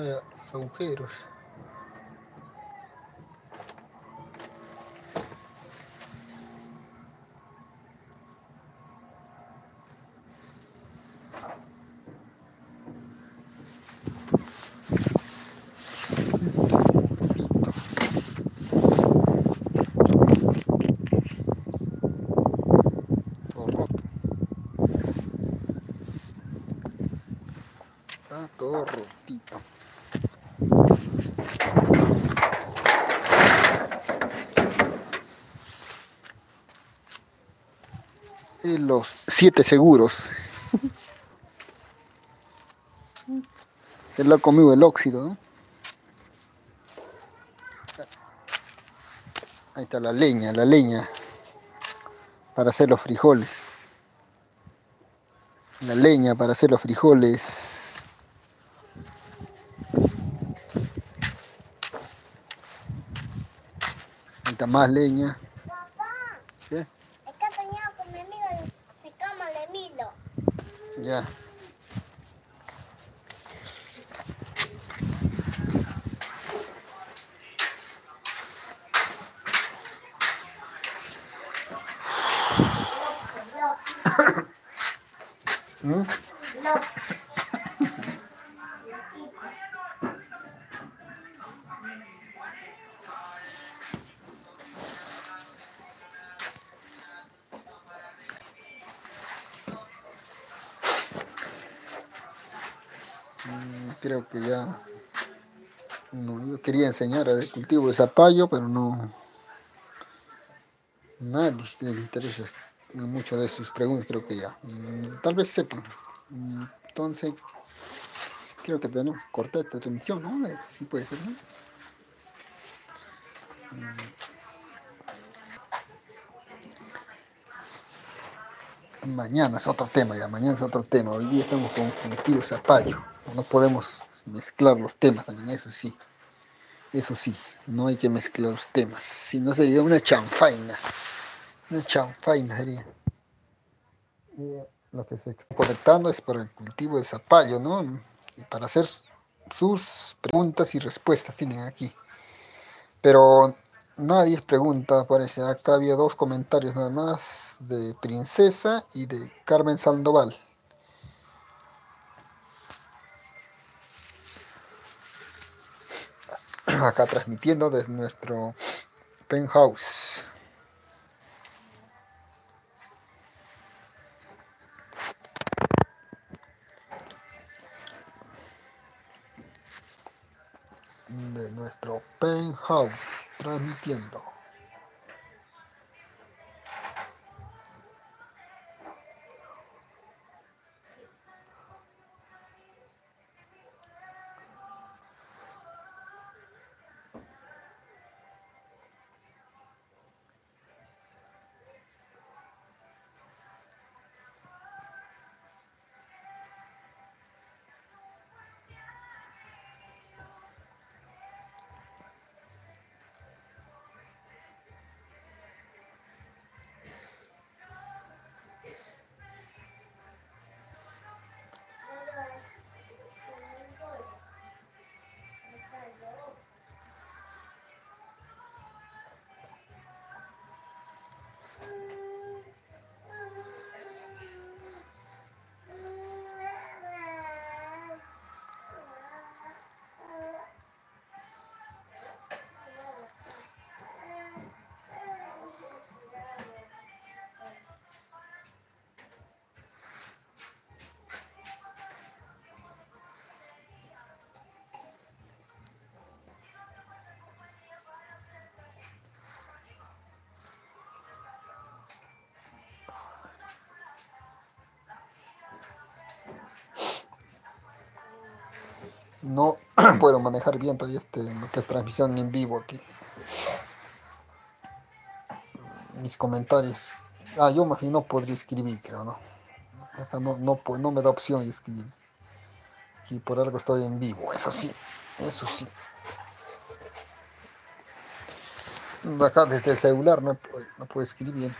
hay agujeros. Todo roto. Está todo rotito. Y los siete seguros. Él lo ha comido el óxido. Ahí está la leña, la leña para hacer los frijoles. La leña para hacer los frijoles. Ahí está más leña. Papá, ¿Qué? he soñado con mi amigo y se llama Lemilo. Ya. ¿Mm? No. Creo que ya. No, yo quería enseñar el cultivo de zapallo, pero no. Nadie le interesa mucho de sus preguntas, creo que ya. Mm, Tal vez sepan. Mm, Entonces, creo que tenemos que cortar esta transmisión, ¿no? Eh, Sí puede ser, ¿no? Mañana es otro tema, ya, mañana es otro tema. Hoy día estamos con de zapallo. No podemos mezclar los temas también, eso sí. Eso sí, no hay que mezclar los temas. Si no sería una chanfaina. Una chanfaina sería. Y lo que se está conectando es para el cultivo de zapallo, ¿no? Y para hacer sus preguntas y respuestas tienen aquí. Pero nadie pregunta, parece. Acá había dos comentarios nada más de Princesa y de Carmen Sandoval. Acá transmitiendo desde nuestro penthouse. De nuestro penthouse transmitiendo. No puedo manejar bien todavía este, lo que es transmisión en vivo aquí. Mis comentarios. Ah, yo más bien no podría escribir, creo, ¿no? Acá no, no, no me da opción de escribir. Aquí por algo estoy en vivo, eso sí, eso sí. Acá desde el celular no, no puedo escribir.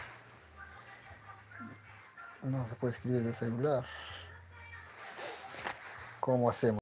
No se puede escribir desde el celular. ¿Cómo hacemos?